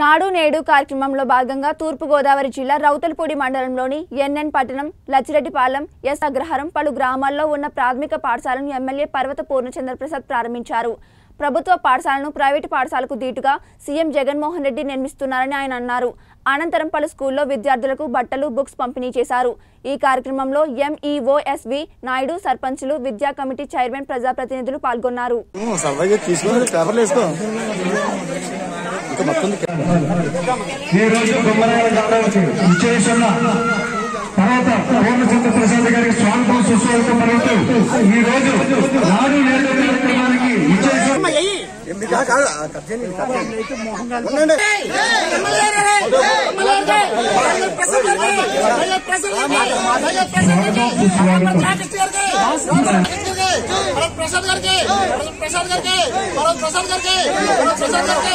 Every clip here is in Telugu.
నాడు నేడు కార్యక్రమంలో భాగంగా తూర్పుగోదావరి జిల్లా రౌతలపూడి మండలంలోని ఎన్ఎన్ పట్టణం లచ్చిరెడ్డిపాలెం ఎస్ అగ్రహారం పలు గ్రామాల్లో ఉన్న ప్రాథమిక పాఠశాలను ఎమ్మెల్యే పర్వత పూర్ణచంద్రప్రసాద్ ప్రారంభించారు. ప్రభుత్వ పాఠశాలను ప్రైవేటు పాఠశాలకు దీటుగా సీఎం జగన్మోహన్ రెడ్డి నిర్మిస్తున్నారని ఆయన అన్నారు. అనంతరం పలు స్కూల్లో విద్యార్థులకు బట్టలు బుక్స్ పంపిణీ చేశారు. ఈ కార్యక్రమంలో ఎంఈఓఎస్వి నాయుడు సర్పంచులు విద్యా కమిటీ చైర్మన్ ప్రజాప్రతినిధులు పాల్గొన్నారు. ఈ రోజు గుమ్మరాల గ్రామానికి ఇచ్చేస్తున్న తర్వాత పూర్ణచంద్ర ప్రసాద్ గారికి స్వాగతం సుస్వాగతం పలుకుతూ ఈ రోజు నాడు నేడు కార్యక్రమానికి निकाह कहा कब्जे नहीं निकाह नहीं तो मोहन नहीं प्रसाद करके प्रसाद करके प्रसाद करके प्रसाद करके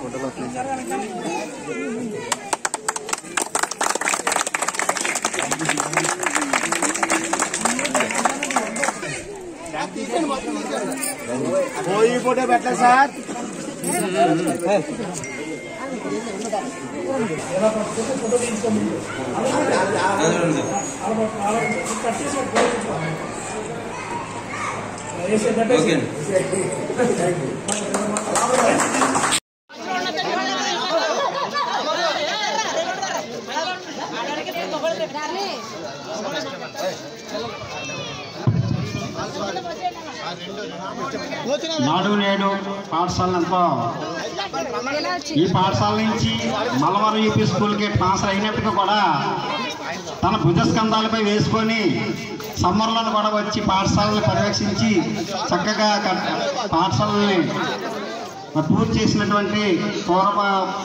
ప్రసాద్ గారికి పోయి ఫోటో పెట్టాలి సార్ నాడు నేడు పాఠశాల ఈ పాఠశాల నుంచి మలవరం యూపీ స్కూల్కి ట్రాన్స్ఫర్ అయినట్టుగా కూడా తన భుజస్కంధాలపై వేసుకొని సమ్మర్లను కూడా వచ్చి పాఠశాలను పర్యవేక్షించి చక్కగా పాఠశాలని పూర్తి చేసినటువంటి పూర్వ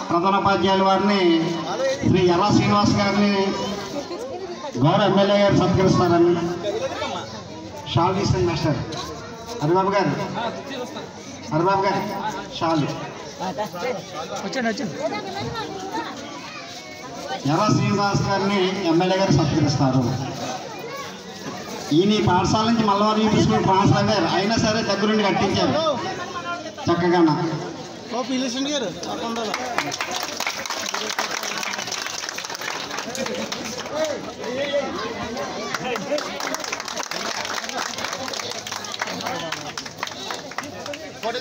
ప్రధానోపాధ్యాయుల వారిని శ్రీ ఎర్ర శ్రీనివాస్ గారిని గౌరవ ఎమ్మెల్యే గారు సత్కరిస్తారని షాల్ తీసిన మాస్టర్. హరిబాబు గారు. హరిబాబు గారు షాల్ ఎర్ర శ్రీనివాస్ గారిని ఎమ్మెల్యే గారు సత్కరిస్తారు. ఈయన ఈ పాఠశాల నుంచి మల్లవారి తీసుకుని ట్రాన్స్ఫర్ అయ్యారు. అయినా సరే దగ్గరుండి కట్టించారు. చక్కగా ఓ పిలిచండి గారు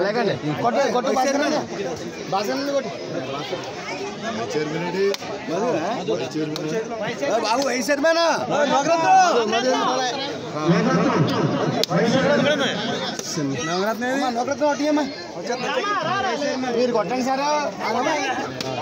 లేకండి కొట్టు కొట్టు బాగా కొట్టు బాబు వైస్ చైర్మన్ నవరత్నం ఒకటి మీరు కొట్టండి సార్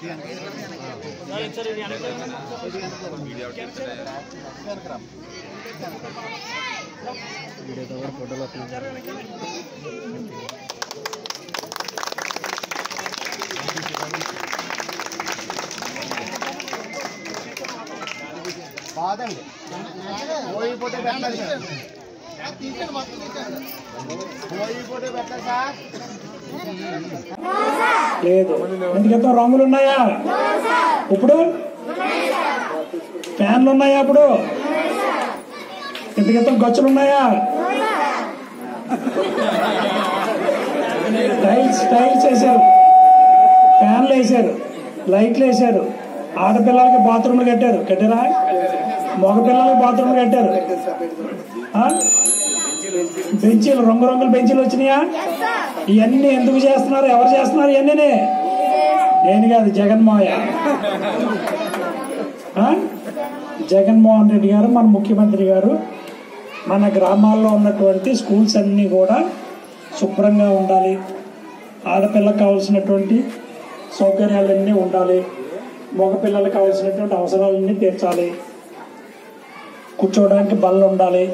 ఎమ్మెల్యే గారు ఇచ్చేయండి. కొట్టు. కొట్టు. రావా. ఆడికి ఆడికి కాదండి పోయిపోతే పెట్టాలి పోయిపోతే పెట్టాలి సార్ లేదు. ఇంటికెంతో రంగులు ఉన్నాయా? ఇప్పుడు? ఫ్యాన్లు ఉన్నాయా ఇప్పుడు? ఇంటికెంతో గచ్చులు ఉన్నాయా? టైల్స్ టైల్స్ వేశారు. ఫ్యాన్లు వేశారు. లైట్లు వేశారు. ఆడపిల్లలకి బాత్రూమ్లు కట్టారు. కట్టారా? మగ పిల్లలకి బాత్రూమ్లు కట్టారు. ఆ? బెంచీలు రంగురంగుల బెంచీలు వచ్చినాయా? ఇవన్నీ ఎందుకు చేస్తున్నారు? ఎవరు చేస్తున్నారు ఇవన్నీ నేను కాదు జగన్మోయ? జగన్మోహన్ రెడ్డి గారు మన ముఖ్యమంత్రి గారు మన గ్రామాల్లో ఉన్నటువంటి స్కూల్స్ అన్నీ కూడా శుభ్రంగా ఉండాలి. ఆడపిల్లలకు కావాల్సినటువంటి సౌకర్యాలన్నీ ఉండాలి. మగపిల్లలకు కావాల్సినటువంటి అవసరాలన్నీ తీర్చాలి. కూర్చోవడానికి బల్ల ఉండాలి.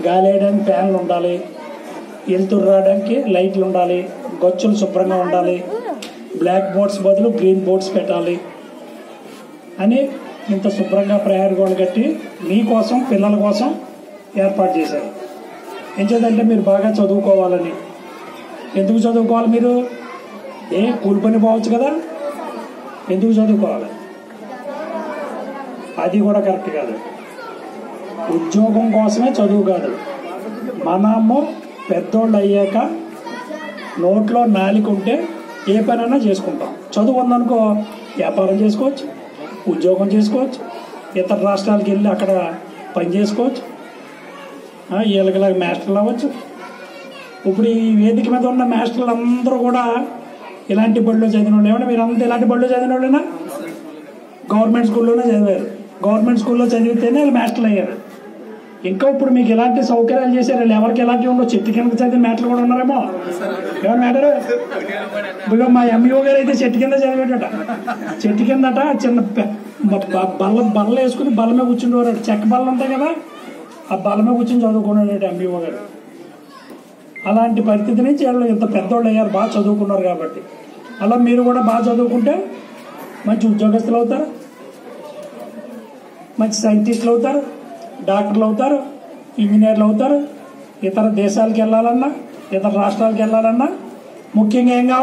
గాలి వేయడానికి ఫ్యాన్లు ఉండాలి వెళ్తురు రావడానికి లైట్లు ఉండాలి గచ్చులు శుభ్రంగా ఉండాలి బ్లాక్ బోర్డ్స్ బదులు గ్రీన్ బోర్డ్స్ పెట్టాలి అని ఇంత శుభ్రంగా ప్రయారి గోడలు కట్టి మీకోసం పిల్లల కోసం ఏర్పాటు చేశారు. ఏం చేద్దంటే మీరు బాగా చదువుకోవాలని. ఎందుకు చదువుకోవాలి మీరు? ఏ కూలి పని పోవచ్చు కదా? ఎందుకు చదువుకోవాలి? అది కూడా కరెక్ట్ కాదు. ఉద్యోగం కోసమే చదువు కాదు. మనము పెద్దోళ్ళు అయ్యాక నోట్లో నాలిక ఉంటే ఏ పనైనా చేసుకుంటాం. చదువు ఉందనుకో వ్యాపారం చేసుకోవచ్చు ఉద్యోగం చేసుకోవచ్చు ఇతర రాష్ట్రాలకు వెళ్ళి అక్కడ పని చేసుకోవచ్చు ఆ, మాస్టర్లు అవ్వచ్చు. ఇప్పుడు ఈ వేదిక మీద ఉన్న మాస్టర్లు అందరూ కూడా ఇలాంటి బడిలో చదివిన వాళ్ళు ఏమన్నా మీరు అంతా ఇలాంటి బడిలో చదివిన వాళ్ళేనా? గవర్నమెంట్ స్కూల్లోనే చదివారు. గవర్నమెంట్ స్కూల్లో చదివితేనే వాళ్ళు మాస్టర్లు అయ్యారు ఇంకా ఇప్పుడు మీకు ఎలాంటి సౌకర్యాలు చేశారు? ఎవరికి ఎలాంటి ఉండవు? చెట్టు కింద చదివిన మ్యాటర్లు కూడా ఉన్నారేమో ఎవరు మ్యాటర్? ఇదిగో మా ఎంఈఓ గారు అయితే చెట్టు కింద చదివేటట. చెట్టు కిందట చిన్న బల్ల బల్ల వేసుకుని బల్ల మీద కూర్చుండేవారు చెక్క బల్ల ఉంటాయి కదా? ఆ బల్ల మీద కూర్చుని చదువుకున్నాడు ఎంఈఓ గారు. అలాంటి పరిస్థితి నుంచి వాళ్ళు ఇంత పెద్దోళ్ళు అయ్యారు. బాగా చదువుకున్నారు కాబట్టి. అలా మీరు కూడా బాగా చదువుకుంటే మంచి ఉద్యోగస్తులు అవుతారు. మంచి సైంటిస్టులు అవుతారు. డాక్టర్లు అవుతారు ఇంజనీర్లు అవుతారు ఇతర దేశాలకు వెళ్ళాలన్నా ఇతర రాష్ట్రాలకు వెళ్ళాలన్నా ముఖ్యంగా ఏం కావాలి?